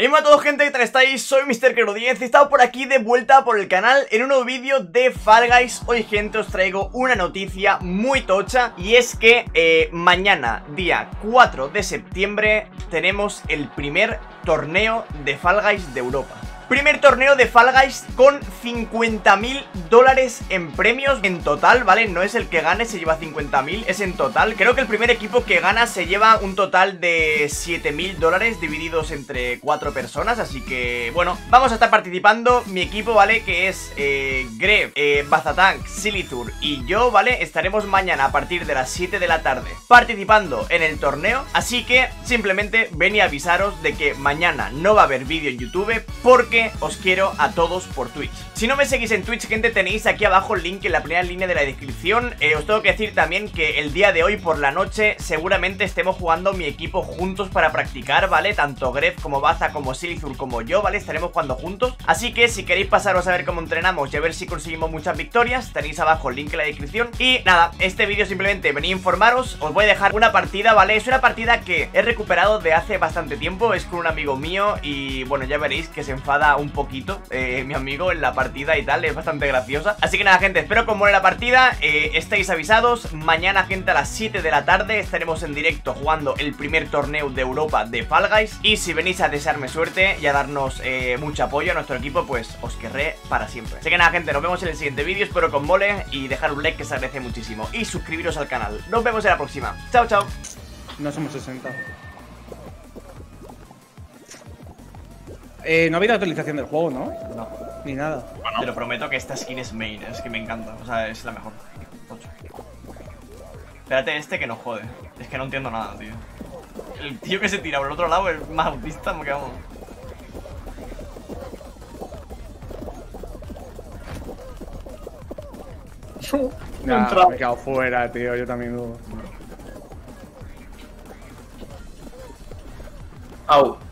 Hola a todos gente, ¿qué tal estáis? Soy Mr. 10 y he estado por aquí de vuelta por el canal en un nuevo vídeo de Fall Guys Hoy gente os traigo una noticia muy tocha y es que eh, mañana, día 4 de septiembre, tenemos el primer torneo de Fall Guys de Europa Primer torneo de Fall Guys con 50.000 dólares en premios en total, ¿vale? No es el que gane, se lleva 50.000, es en total. Creo que el primer equipo que gana se lleva un total de 7.000 dólares divididos entre cuatro personas. Así que, bueno, vamos a estar participando. Mi equipo, ¿vale? Que es eh, Greb, eh, Bazatank, Silithur y yo, ¿vale? Estaremos mañana a partir de las 7 de la tarde participando en el torneo. Así que simplemente venía a avisaros de que mañana no va a haber vídeo en YouTube porque os quiero a todos por Twitch. Si no me seguís en Twitch, gente, tenéis aquí abajo el link en la primera línea de la descripción. Eh, os tengo que decir también que el día de hoy por la noche seguramente estemos jugando mi equipo juntos para practicar, ¿vale? Tanto Gref como Baza como Silizur como yo, ¿vale? Estaremos jugando juntos. Así que si queréis pasaros a ver cómo entrenamos y a ver si conseguimos muchas victorias, tenéis abajo el link en la descripción. Y nada, este vídeo simplemente venía a informaros. Os voy a dejar una partida, ¿vale? Es una partida que he recuperado de hace bastante tiempo. Es con un amigo mío y bueno, ya veréis que se enfada un poquito eh, mi amigo en la partida y tal, es bastante graciosa. Así que nada, gente, espero que os la partida, eh, estéis avisados. Mañana, gente, a las 7 de la tarde estaremos en directo jugando el primer torneo de Europa de Fall Guys. Y si venís a desearme suerte y a darnos eh, mucho apoyo a nuestro equipo, pues os querré para siempre. Así que nada, gente, nos vemos en el siguiente vídeo, espero que os mole y dejar un like que se agradece muchísimo. Y suscribiros al canal. Nos vemos en la próxima. Chao, chao. No somos 60. Eh, no ha habido actualización del juego, ¿no? No. Ni nada. Te lo prometo que esta skin es main, es que me encanta. O sea, es la mejor. Espérate este que no jode. Es que no entiendo nada, tío. El tío que se tira por el otro lado es más autista, me quedamos. Nah, me he quedado fuera, tío. Yo también dudo. Au.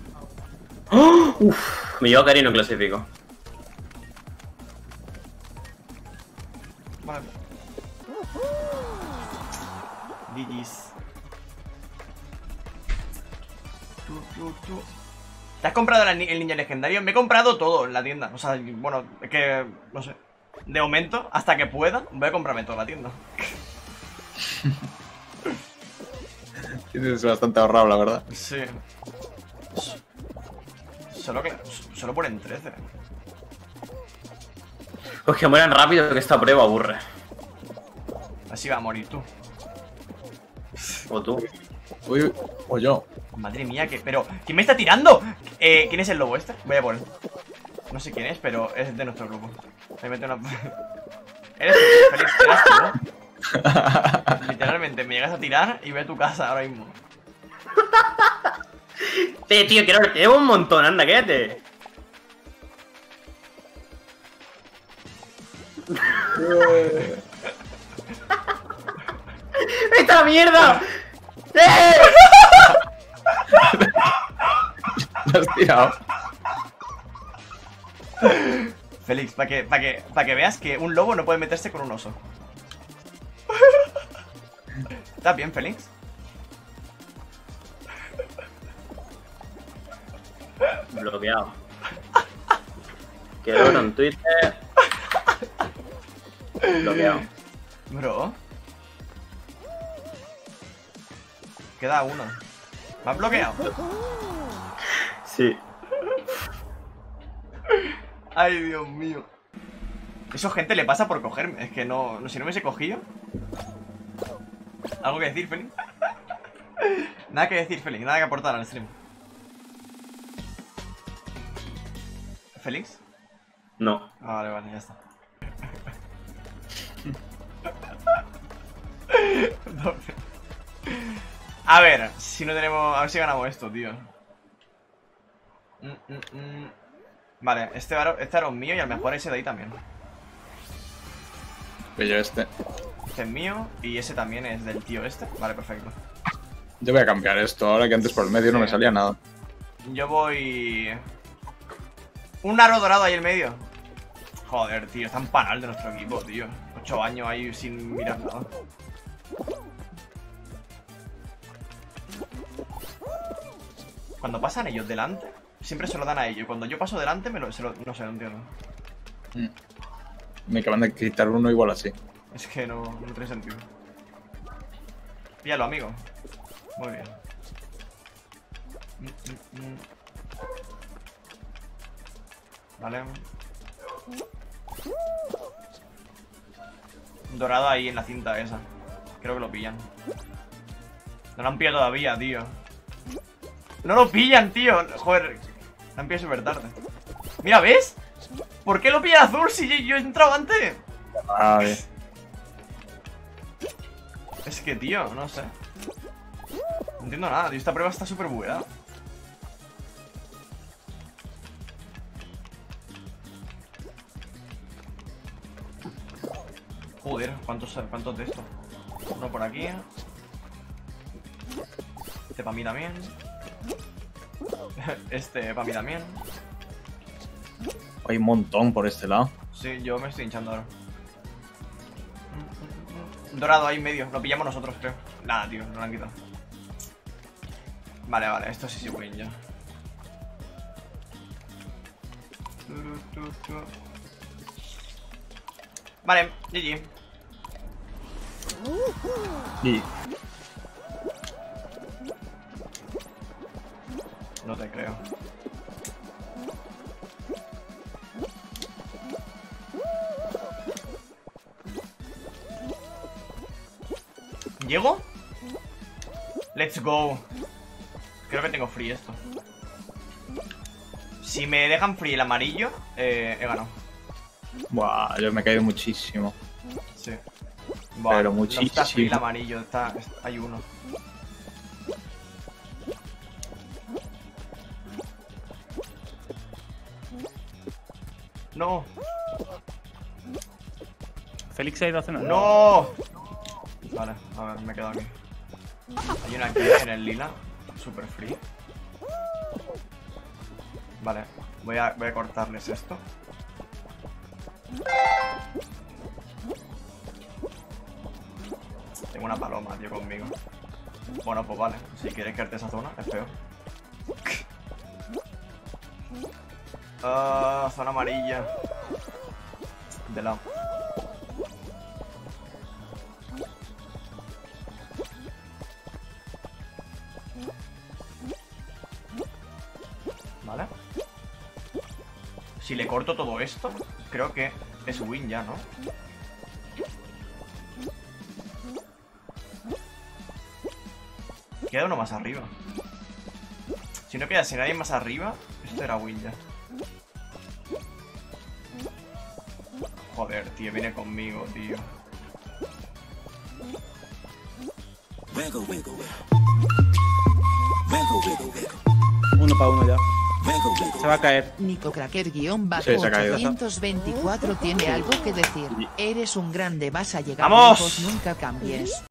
Uf, me llevo a no clasifico. Vale. GG's. ¿Te has comprado el, el ninja legendario? Me he comprado todo en la tienda. O sea, bueno, es que, no sé. De momento, hasta que pueda, voy a comprarme toda la tienda. Tienes bastante ahorrado, la verdad. Sí. Solo que. Solo ponen 13. Pues que mueran rápido que esta prueba aburre. Así va a morir tú. O tú. Uy, o yo. Madre mía, que. Pero. ¿Quién me está tirando? Eh, ¿Quién es el lobo este? Voy a por él. No sé quién es, pero es de nuestro grupo. Me mete una. Eres feliz, eres tú, Literalmente, me llegas a tirar y voy a tu casa ahora mismo. Eh, tío, quiero te llevo un montón, anda, quédate. ¡Esta mierda! ¡Eh! has tirado. Félix, para que, para que, para que veas que un lobo no puede meterse con un oso. ¿Estás bien, Félix? Bloqueado. Quedó en Twitter. Bloqueado. Bro. Queda uno. ¿Me has bloqueado? Sí. Ay, Dios mío. Eso, gente, le pasa por cogerme. Es que no, si no me hubiese cogido. ¿Algo que decir, Félix? nada que decir, Félix. Nada que aportar al stream. ¿Félix? No. Vale, vale, ya está. A ver, si no tenemos... A ver si ganamos esto, tío. Mm, mm, mm. Vale, este aro, este mío y a lo mejor ese de ahí también. yo este. Este es mío y ese también es del tío este. Vale, perfecto. Yo voy a cambiar esto, ahora que antes por el medio no me salía nada. Yo voy... Un aro dorado ahí en medio. Joder, tío, está panal de nuestro equipo, tío. Ocho años ahí sin mirar nada. Cuando pasan ellos delante, siempre se lo dan a ellos. Y cuando yo paso delante, me lo, se lo, no sé, no entiendo. Mm. Me acaban de quitar uno igual así. Es que no, no tiene sentido. Píllalo, amigo. Muy bien. Mm, mm, mm. Vale. Dorado ahí en la cinta esa. Creo que lo pillan. No lo han pillado todavía, tío. No lo pillan, tío. Joder, lo han pillado súper tarde. Mira, ¿ves? ¿Por qué lo pilla azul si yo, yo he entrado antes? A ver. Es que, tío, no sé. No entiendo nada, tío. Esta prueba está súper bugueada. Joder, ¿cuántos, cuántos de estos? Uno por aquí. Este para mí también. Este para mí también. Hay un montón por este lado. Sí, yo me estoy hinchando ahora. Dorado ahí en medio, lo pillamos nosotros, creo. Nada, tío, no lo han quitado. Vale, vale, esto sí sí win ya. Vale, GG. No te creo. ¿Llego? Let's go. Creo que tengo free esto. Si me dejan free el amarillo, eh, he ganado. Buah, yo me he caído muchísimo. Sí. Pero no está free el muchísimo. amarillo, está, está- hay uno. No, Félix ha ido a cenar. no. Vale, a ver, me quedo aquí. Hay una aquí en el lila, super free. Vale, voy a, voy a cortarles esto. Tengo una paloma, tío, conmigo. Bueno, pues vale. Si quieres quedarte esa zona, es feo. Ah, zona amarilla. De lado. Si le corto todo esto, creo que es win ya, ¿no? Queda uno más arriba. Si no quedase nadie más arriba, esto era win ya. Joder, tío, viene conmigo, tío. Uno para uno ya. Se va a caer. Nico Cracker guion bajo Sí, se ha caído. 824 tiene algo que decir. Eres un grande, vas a llegar ¡Vamos! lejos, nunca cambies.